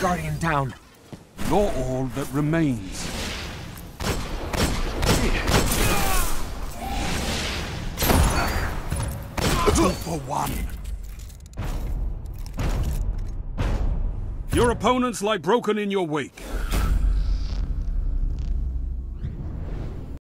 Guardian, down. You're all that remains. Two for one. Your opponents lie broken in your wake.